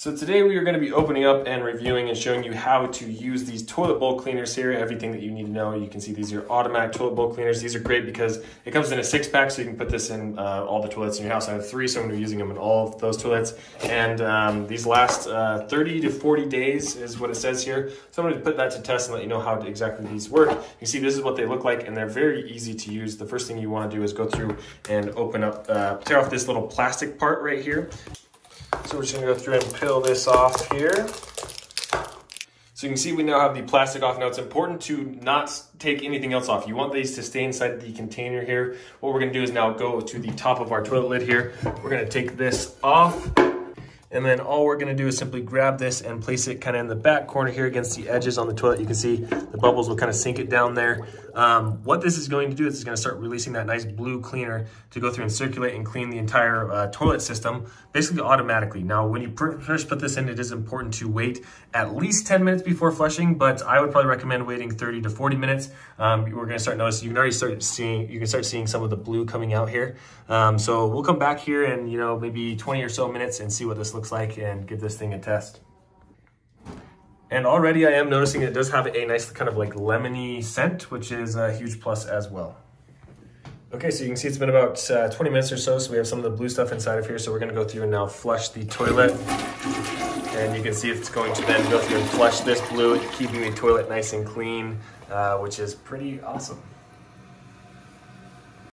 So today we are going to be opening up and reviewing and showing you how to use these toilet bowl cleaners here, everything that you need to know. You can see these are automatic toilet bowl cleaners. These are great because it comes in a six pack so you can put this in uh, all the toilets in your house. I have three so I'm going to be using them in all of those toilets. And um, these last uh, 30 to 40 days is what it says here. So I'm going to put that to test and let you know how exactly these work. You see this is what they look like and they're very easy to use. The first thing you want to do is go through and open up, uh, tear off this little plastic part right here. So we're just gonna go through and peel this off here. So you can see we now have the plastic off. Now it's important to not take anything else off. You want these to stay inside the container here. What we're gonna do is now go to the top of our toilet lid here. We're gonna take this off and then all we're gonna do is simply grab this and place it kind of in the back corner here against the edges on the toilet. You can see the bubbles will kind of sink it down there. Um, what this is going to do is it's gonna start releasing that nice blue cleaner to go through and circulate and clean the entire uh, toilet system, basically automatically. Now, when you first put this in, it is important to wait at least 10 minutes before flushing, but I would probably recommend waiting 30 to 40 minutes. Um, we're gonna start noticing, you can already start seeing, you can start seeing some of the blue coming out here. Um, so we'll come back here in, you know, maybe 20 or so minutes and see what this looks looks like and give this thing a test. And already I am noticing it does have a nice kind of like lemony scent, which is a huge plus as well. Okay, so you can see it's been about uh, 20 minutes or so, so we have some of the blue stuff inside of here, so we're gonna go through and now flush the toilet. And you can see it's going to then go through and flush this blue, keeping the toilet nice and clean, uh, which is pretty awesome.